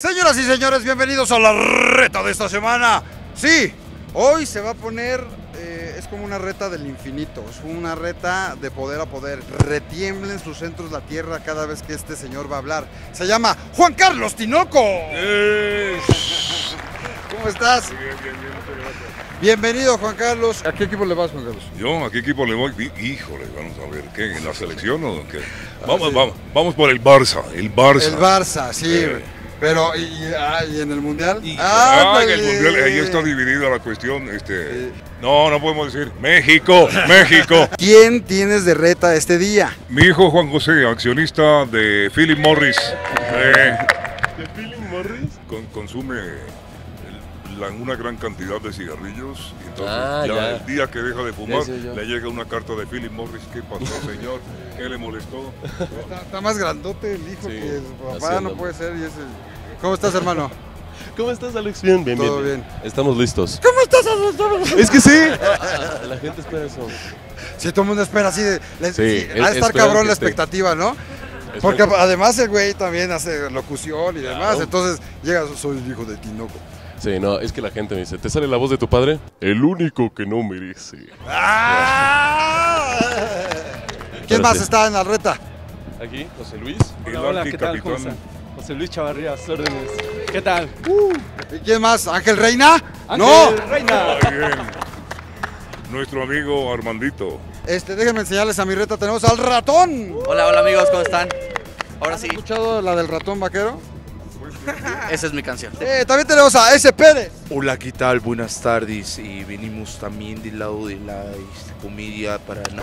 Señoras y señores, bienvenidos a la reta de esta semana. Sí, hoy se va a poner, eh, es como una reta del infinito, es una reta de poder a poder. Retiemblen sus centros la tierra cada vez que este señor va a hablar. Se llama Juan Carlos Tinoco. ¿Cómo estás? Bien, bien, bien, muchas gracias. Bienvenido, Juan Carlos. ¿A qué equipo le vas, Juan Carlos? Yo, ¿a qué equipo le voy? Hí- Híjole, vamos a ver, ¿qué? ¿En la selección o qué? Vamos, vamos, vamos por el Barça, el Barça. El Barça, sí. Eh. Pero, ¿y, y- ah, ¿y en el Mundial? Y- ah, en el mundial, ahí está dividida la cuestión. Este, no, no podemos decir México, México. ¿Quién tienes de reta este día? Mi hijo Juan José, accionista de Philip Morris. eh, ¿De Philip Morris? con- consume la- una gran cantidad de cigarrillos. y Entonces, Ah, ya, ya. el día que deja de fumar, le llega una carta de Philip Morris. ¿Qué pasó, señor? ¿Qué le molestó? Está, está más grandote el hijo Sí, que su papá, no puede ser. Y ese... ¿Cómo estás, hermano? ¿Cómo estás, Alex? Bien, bien, Todo bien. bien. Estamos listos. ¿Cómo estás, Alex? Es que sí. La gente espera eso. Si todo el mundo espera así, de, Sí, sí, ha de estar cabrón la esté. expectativa, ¿no? Porque además el güey también hace locución y demás, Claro. entonces llega, soy el hijo de Tinoco. Sí, no, es que la gente me dice, ¿te sale la voz de tu padre? El único que no merece. ¡Ah! ¿Quién Pero más sí. está en la reta? Aquí, José Luis. El Hola, hola, ¿qué tal? ¿Cómo arquicapitán. están? José Luis Chavarría, a sus órdenes. ¿Qué tal? ¿Y quién más? ¿Ángel Reina? Ángel ¡No! Reina. Muy bien. Nuestro amigo Armandito. Este, déjenme enseñarles a mi reta, tenemos al ratón. Hola, hola amigos, ¿cómo están? Ahora ¿Han sí, escuchado la del ratón vaquero? esa es mi canción. Eh, también tenemos a ese Pérez. Hola, ¿qué tal? Buenas tardes. Y venimos también del lado de la este, comedia para... ¿Tú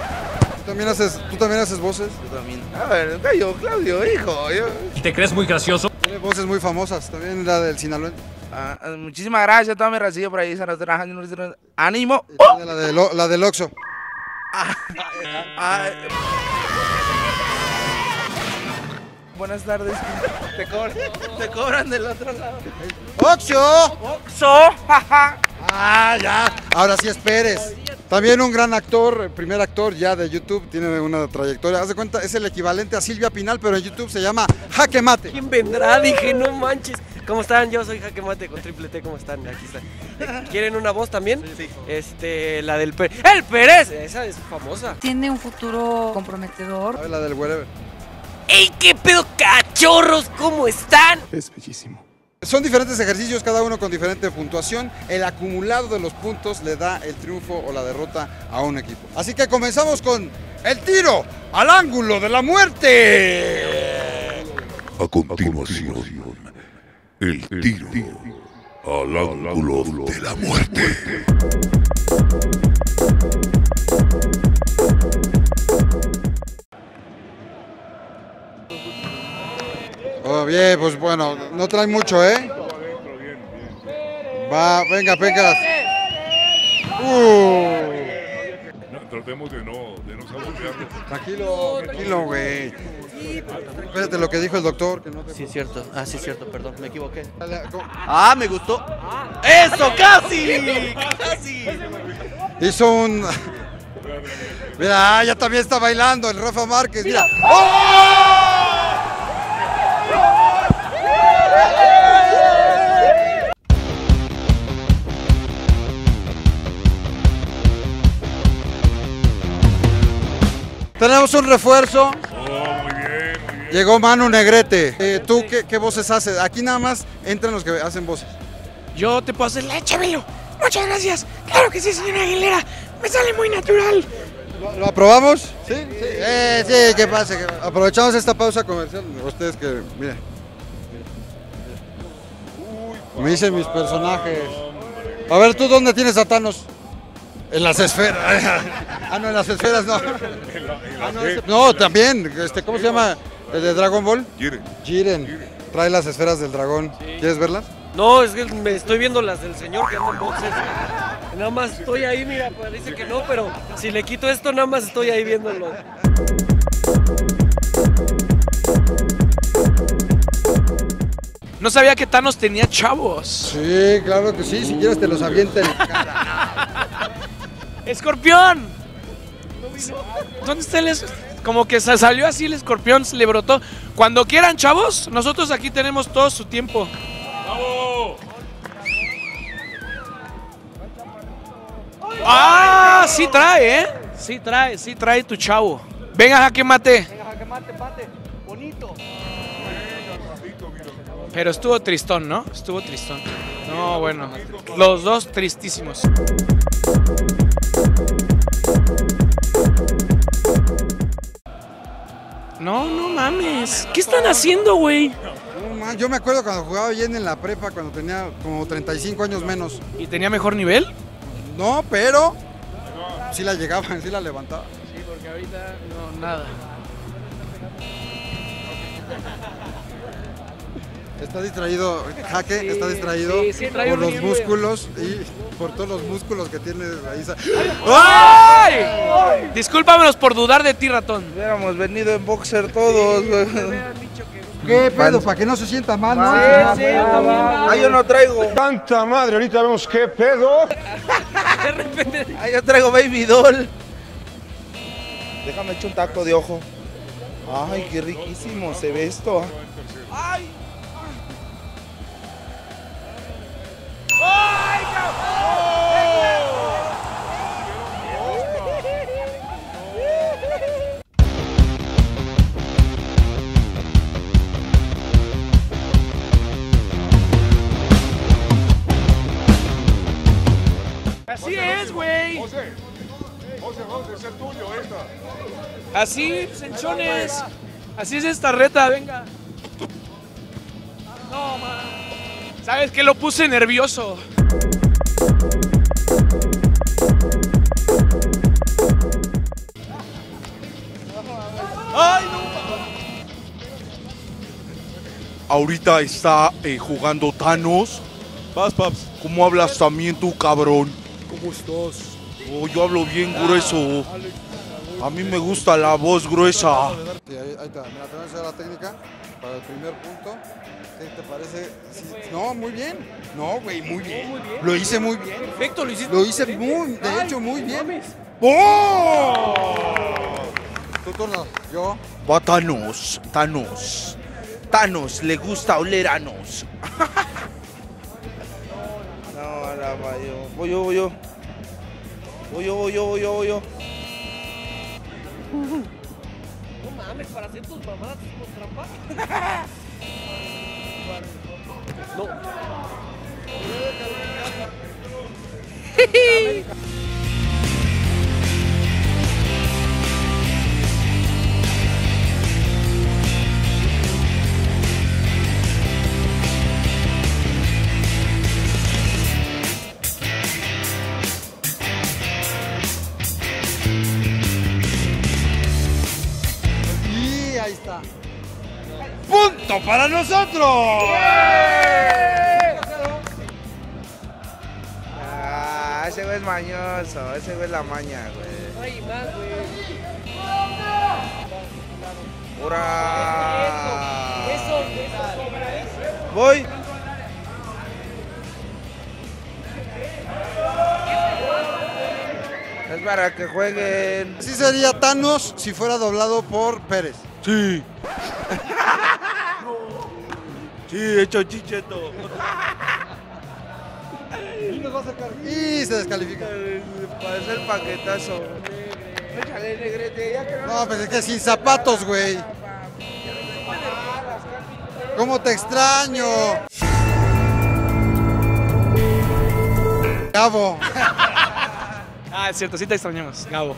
también haces, ¿tú también haces voces? Yo también. A ver, gallo, Claudio, hijo. yo- ¿Te crees muy gracioso? Tiene voces muy famosas, también la del Sinaloa. Ah, ah, muchísimas gracias a toda mi racilla por ahí. ¡Ánimo! La, del, O- la del Oxxo. Ah, buenas tardes. Te cobran, te cobran del otro lado. ¡So! jaja. Ah, ya. Ahora sí es Pérez. También un gran actor, primer actor ya de YouTube, tiene una trayectoria. Haz de cuenta, es el equivalente a Silvia Pinal, pero en YouTube se llama Jaque Mate. ¿Quién vendrá? Dije, no manches. ¿Cómo están? Yo soy Jaque Mate con Triple T. ¿Cómo están? Aquí están. ¿Quieren una voz también? Sí. Este, la del Pérez. ¡El Pérez! Esa es famosa. tiene un futuro comprometedor. A ver, la del wherever. ¡Ey, qué pedo, cachorros! ¿Cómo están? Es bellísimo. Son diferentes ejercicios, cada uno con diferente puntuación. El acumulado de los puntos le da el triunfo o la derrota a un equipo. Así que comenzamos con el tiro al ángulo de la muerte. A continuación, el tiro al ángulo de la muerte. Bien, pues bueno, no trae mucho, ¿eh? Va, venga, venga. Uh, No, tratemos de no, de no tranquilo, tranquilo, güey. Espérate lo que dijo el doctor. Que no te... Sí, es cierto. Ah, sí, es cierto, perdón, me equivoqué. Ah, me gustó. ¡Eso, casi! ¡Casi! Hizo un. Mira, ah, ya también está bailando el Rafa Márquez. Mira. ¡Oh! Tenemos un refuerzo. Oh, muy bien, muy bien. Llegó Manu Negrete. Eh, ¿Tú qué, qué voces haces? Aquí nada más entran los que hacen voces. Yo te puedo hacer la Chabelo. Muchas gracias. Claro que sí, señora Aguilera. Me sale muy natural. ¿Lo, lo aprobamos? Sí, sí. Eh, sí. ¿Qué pasa? Aprovechamos esta pausa comercial. Ustedes que, miren. Me dicen mis personajes. A ver, ¿tú dónde tienes a Thanos? En las esferas. ah, no, en las esferas no. Ah, no, ese- no, también. Este, ¿Cómo se llama? ¿El de Dragon Ball? Quiere. Jiren. Trae las esferas del dragón. ¿Quieres verlas? No, es que me estoy viendo las del señor que anda en boxes. Nada más estoy ahí, mira, parece que no, pero si le quito esto, nada más estoy ahí viéndolo. No sabía que Thanos tenía chavos. Sí, claro que sí. Si quieres te los avienta en la cara. ¡Escorpión! ¿Dónde está el es- Como que se salió así el escorpión, se le brotó. Cuando quieran, chavos, nosotros aquí tenemos todo su tiempo. Ah, sí trae, ¿eh? Sí trae, sí trae tu chavo. Venga, jaque mate. Pero estuvo tristón, ¿no? Estuvo tristón. No, bueno. Los dos tristísimos. No, no mames. ¿Qué están haciendo, güey? No, yo me acuerdo cuando jugaba bien en la prepa, cuando tenía como 35 años menos. ¿Y tenía mejor nivel? No, pero sí la llegaban, sí la levantaba. Sí, porque ahorita no, nada. Está distraído, Jaque Sí, está distraído sí, sí, trae por un los músculos y por todos los músculos que tiene Raiza. ¡Ay! Discúlpamelos por dudar de ti, ratón. Hubiéramos venido en boxer todos. ¿Qué pedo? Para que no se sienta mal, ¿no? Sí, sí, Ah, yo no traigo. Tanta madre, ahorita vemos qué pedo. Ah, yo traigo baby doll. Déjame echar un taco de ojo. Ay, qué riquísimo se ve esto. Ay. Así es, güey. José, José, José, es tuyo, esta. Así, senchones. Así es esta reta, venga. No, man. ¿Sabes qué? Lo puse nervioso. Ahorita está eh, jugando Thanos. Vas, paps. ¿Cómo hablas también tú, cabrón? ¿Cómo estás? Oh, yo hablo bien grueso. A mí me gusta la voz gruesa. Sí, ahí, ahí está. Mira, te voy a enseñar la técnica para el primer punto. ¿Qué te parece? Sí, No, muy bien. No, güey, muy bien. Lo hice muy bien. Perfecto, lo hiciste. Lo hice muy, de hecho, muy bien. ¡Oh! Tu turno. Yo. Va Thanos, Thanos. Thanos le gusta oler a nos. no, la mayo. Voy yo, voy yo. Voy yo, voy yo, voy yo, voy yo. No mames, para hacer tus mamadas hicimos trampa. No. Y ahí está. ¡Punto para nosotros! Mañoso, ese güey es la maña, güey. Ay, más, güey. Eso, eso. Voy. Es para que jueguen. Así sería Thanos si fuera doblado por Pérez. Sí. Sí, hecho chicheto. Y se descalifica. Parece el paquetazo. Échale, negrete, ya que no. No, pues es que sin zapatos, güey. ¿Cómo te extraño? Gabo. Ah, es cierto, sí te extrañamos, Gabo.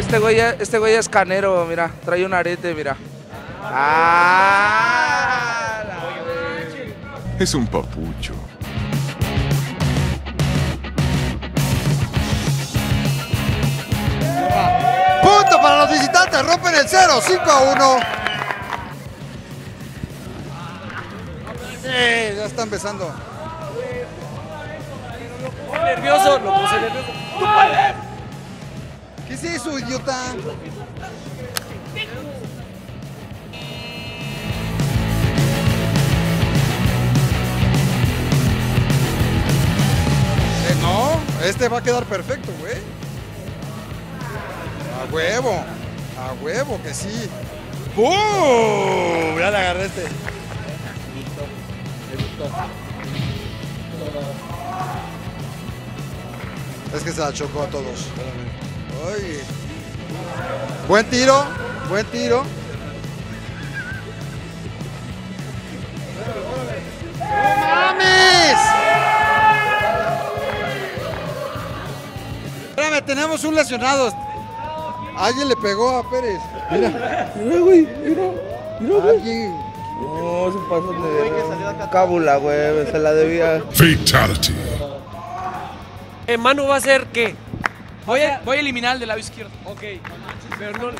Este güey, ya- este güey es canero, mira. Trae un arete, mira. Ah. Es un papucho. Punto para los visitantes. Rompen el 0, 5 a 1. Eh, ya está empezando. Nervioso, lo puse nervioso. ¿Qué es eso, idiota? Este va a quedar perfecto, güey. A huevo. A huevo, que sí. ¡Bum! Ya le agarré este. Es que se la chocó a todos. Ay. Buen tiro, buen tiro. ¡No mames! Espérame, tenemos un lesionado. Alguien le pegó a Pérez. Mira, mira, güey, mira. Mira, Alguien. No, se pasó de cábula, güey, se la debía. Fatality. Eh, Manu va a ser qué? Voy a, voy a eliminar el del lado izquierdo. Ok, pero no,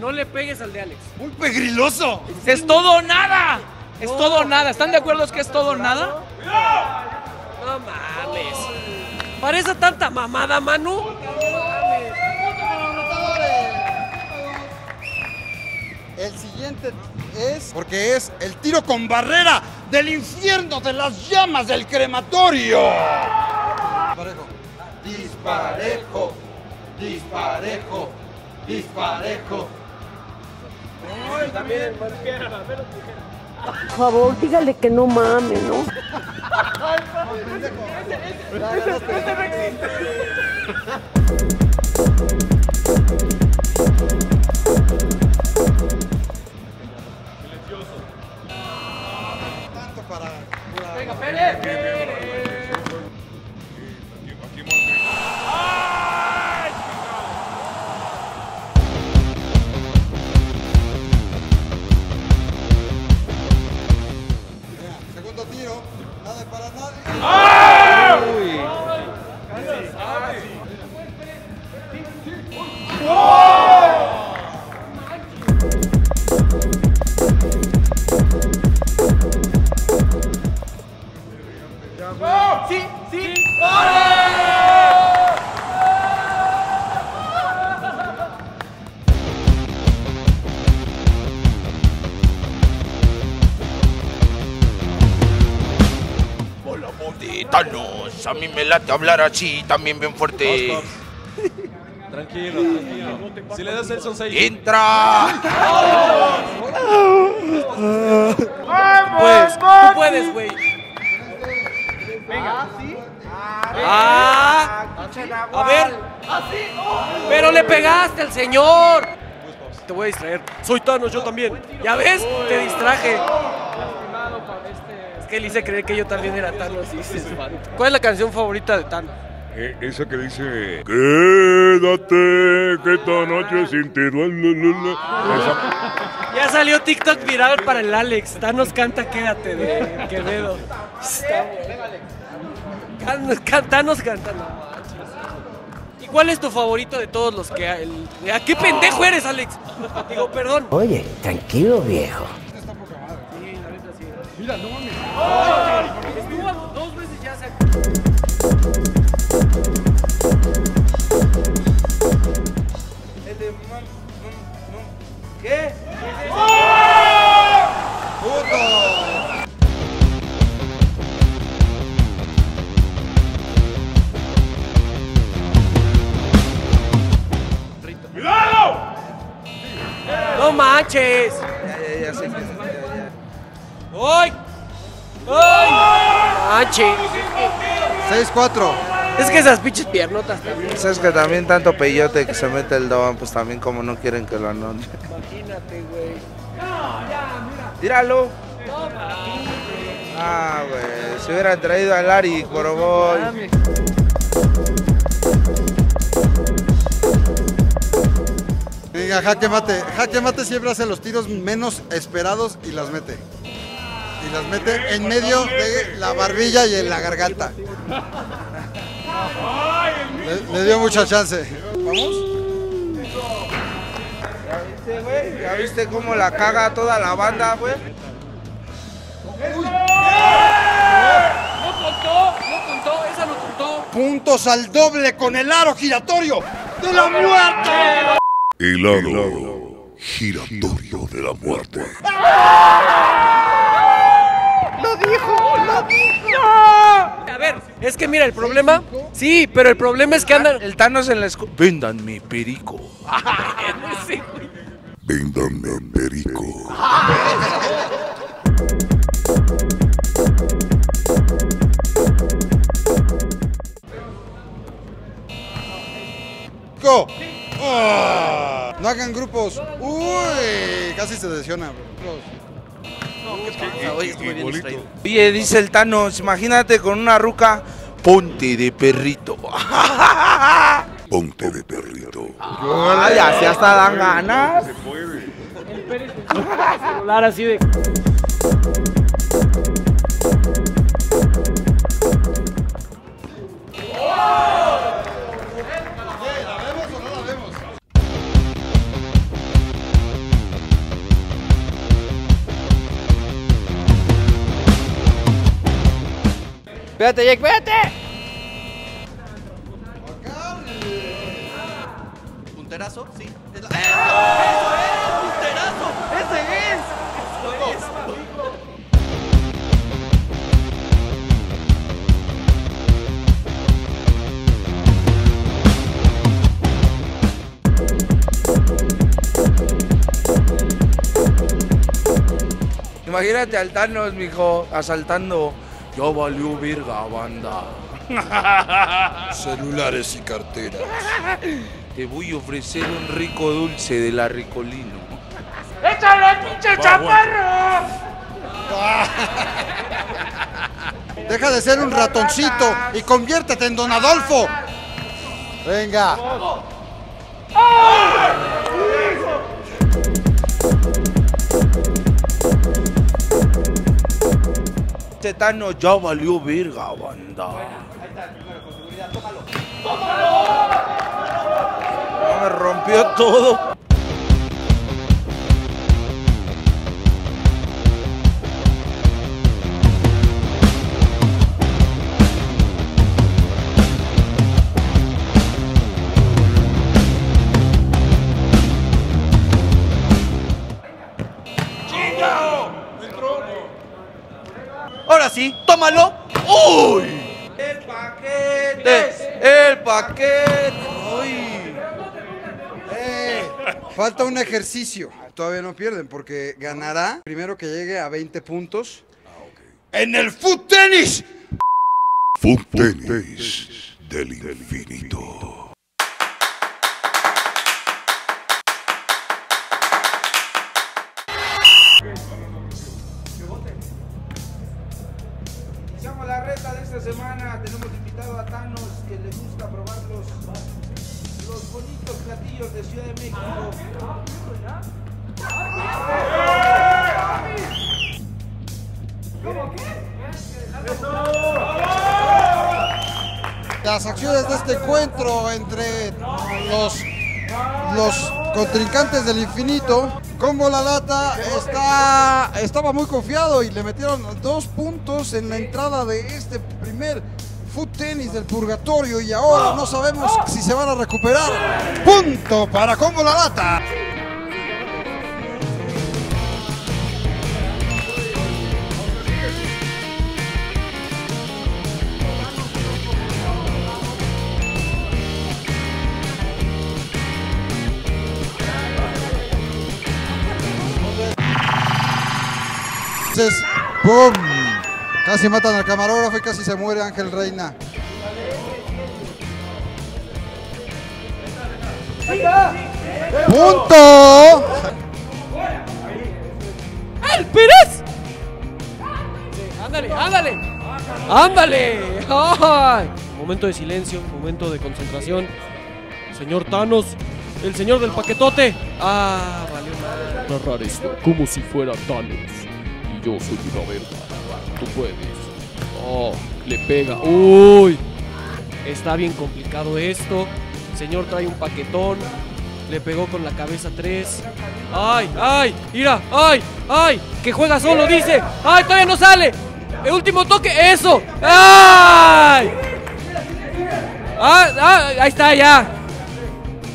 no le pegues al de Alex. ¡Un pegriloso! Es todo o nada. Es todo o nada. ¿Están de acuerdo que es todo o nada? No mames. ¿Para esa tanta mamada, Manu? El siguiente es porque es el tiro con barrera del infierno de las llamas del crematorio. Disparejo. Disparejo. Disparejo. Disparejo. Por favor, dígale que no mame, ¿no? Tanto para. Venga, Pérez. Moditanos. A mí me late hablar así, también bien fuerte. Tranquilo, tranquilo. Si le das el son 6. ¡Entra! Pues, tú puedes, güey. Venga. Ah, a ver. Pero le pegaste al señor. Te voy a distraer. Soy Thanos, yo también. ¿Ya ves? Te distraje. Que él hice creer que yo también era Thanos. y se espanta. ¿Cuál es la canción favorita de Thanos? Eh, esa que dice. Quédate, que esta noche sin ti. la, la, la, la". Esa- Ya salió TikTok viral para el Alex. Thanos canta Quédate de Quevedo. Thanos canta. ¿Y cuál es tu favorito de todos los que hay? ¿A qué pendejo eres, Alex? Digo, perdón. Oye, tranquilo, viejo. Estuvo dos veces ya se... ¿Qué? ¡No manches! Ya, ya, ya, sé que- ¡Ay! ¡Ay! ¡Manches! 6-4. Es que esas pinches piernotas también. Sabes que también tanto peyote que se mete el don, pues también como no quieren que lo anoten. Imagínate, güey. Tíralo. Ah, güey, si hubieran traído a Lari, Coroboy. Venga, jaque mate. Jaque mate siempre hace los tiros menos esperados y las mete. Y las mete en medio de la barbilla y en la garganta. Le, le dio mucha chance. ¿Vamos? ¿Ya viste, güey? ¿Ya viste cómo la caga toda la banda, güey? No contó, no contó, esa no contó. Puntos al doble con el aro giratorio de la muerte. El lado giratorio de la muerte. A ver, es que mira, el problema. Sí, pero el problema es que andan. El Thanos en la escuela. Véndanme perico. Sí, Véndame perico. Go. Ah, no hagan grupos. Uy, casi se lesiona. Oye, estuve bien distraído. Oye, dice el Thanos, imagínate con una ruca, ponte de perrito. Ponte de perrito. Ay, así hasta dan ganas. celular así de. Espérate, Jake, espérate. ¿Punterazo? Sí. Es la- ¡Eso! ¡Eso es! ¡Punterazo! ¡Ese es! ¡Eso es! Imagínate al Thanos, mijo, asaltando. Ya valió verga, banda. Celulares y carteras. Te voy a ofrecer un rico dulce de la Ricolino. ¡Échale, pinche chaparro! Deja de ser un ratoncito y conviértete en Don Adolfo. Venga. Este Thanos ya valió verga, banda. No, me rompió todo. Tómalo. ¡Uy! El paquete, el paquete. Uy. Eh, falta un ejercicio. Todavía no pierden porque ganará primero que llegue a 20 puntos. En el foot tenis. Food tenis del infinito. Ciudad de México. Las acciones de este encuentro entre los, los contrincantes del infinito. Como la lata está, estaba muy confiado y le metieron dos puntos en la entrada de este primer foot tenis del purgatorio y ahora no sabemos si se van a recuperar. Punto para Combo la lata. Entonces, ¡pum! Casi matan al camarógrafo y casi se muere Ángel Reina. ¡Punto! ¡El Pérez! ándale, ándale. ¡Ándale! ¡Ay! Momento de silencio, momento de concentración. Señor Thanos, el señor del paquetote. Ah, valió. Narrar esto como si fuera Thanos. Y yo soy una verga. Tú puedes. Oh, le pega. Uy. Está bien complicado esto. Señor trae un paquetón. Le pegó con la cabeza 3. ¡Ay! ¡Ay! ¡Mira! ¡Ay! ¡Ay! ¡Que juega solo! Dice. ¡Ay! ¡Todavía no sale! ¡El último toque! ¡Eso! ¡Ay! ¡Ah! ah ahí está ya!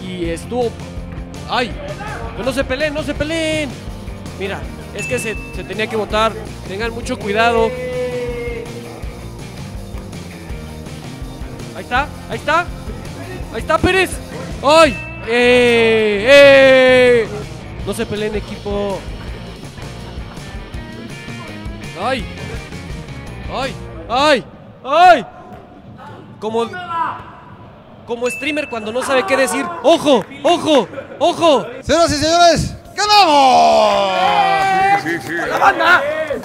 Y estuvo. ¡Ay! No se peleen, no se peleen. Mira, es que se, se tenía que votar. Tengan mucho cuidado. Ahí está, ahí está. Ahí está Pérez. ¡Ay! ¡Eh! ¡Eh! No se peleen equipo. ¡Ay! ¡Ay! ¡Ay! ¡Ay! Como. Como streamer cuando no sabe qué decir. ¡Ojo! ¡Ojo! ¡Ojo! Señoras y señores, ¡ganamos! Sí, sí,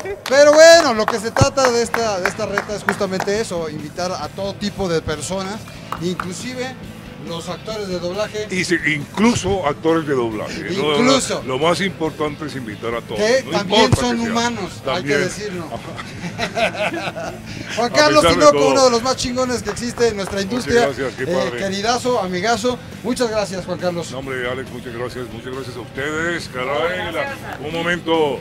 sí. Pero bueno, lo que se trata de esta, de esta reta es justamente eso, invitar a todo tipo de personas, inclusive los actores de doblaje, Y sí, incluso actores de doblaje. ¿no? Incluso. Lo más importante es invitar a todos. que no también son que humanos, hay que decirlo. Juan Carlos Tinoco, uno de los más chingones que existe en nuestra industria. gracias, qué Eh, queridazo, amigazo, muchas gracias Juan Carlos. No, hombre, Alex, muchas gracias, muchas gracias a ustedes. Caray, la- un momento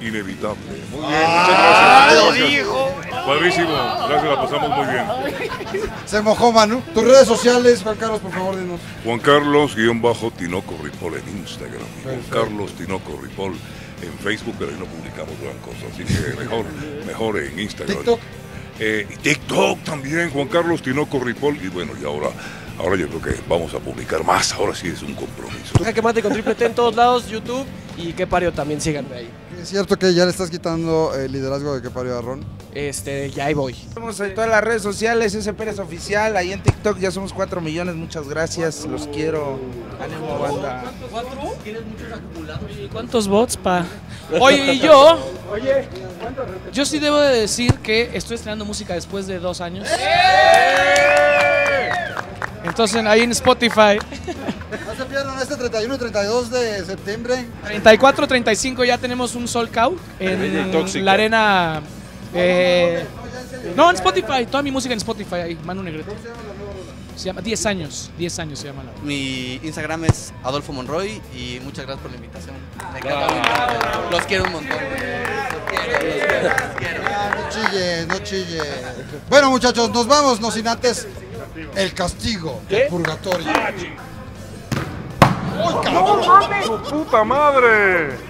inevitable. Muy bien, muchas Ah, gracias. lo muchas gracias. dijo. Padrísimo, gracias, la pasamos muy bien. Se mojó Manu. Tus redes sociales, Juan Carlos, por favor, dinos. Juan Carlos, guion bajo, Tinoco Ripoll en Instagram. Juan Carlos Tinoco Ripoll en Facebook, pero ahí no publicamos gran cosa, así que mejor, mejor en Instagram. TikTok. Eh, y TikTok también, Juan Carlos Tinoco Ripoll. Y bueno, y ahora, ahora yo creo que vamos a publicar más. Ahora sí es un compromiso. Jaque mate con triple T en todos lados, YouTube y qué pario también síganme ahí. ¿Es cierto que ya le estás quitando el liderazgo de que parió a Ron? Este, ya ahí voy. Estamos en todas las redes sociales, ese Pérez Oficial, ahí en TikTok ya somos 4 millones, muchas gracias, los quiero, ánimo banda. ¿Cuántos bots, pa? Oye, y yo. Yo sí debo de decir que estoy estrenando música después de dos años. Entonces ahí en Spotify, No se pierdan este 31 y 32 de septiembre. 34, 35 ya tenemos un sold out en la arena. eh, no, en Spotify, toda mi música en Spotify ahí, Manu Negrete. Se llama 10 años, 10 años se llama la. Mi Instagram es Adolfo Monroy y muchas gracias por la invitación. Me encanta. Los quiero un montón. Los quiero, los quiero, los quiero. No chilles, no chilles. Bueno, muchachos, nos vamos, no sin antes el castigo, el purgatorio. ¡Uy, cabrón! ¡Su puta madre!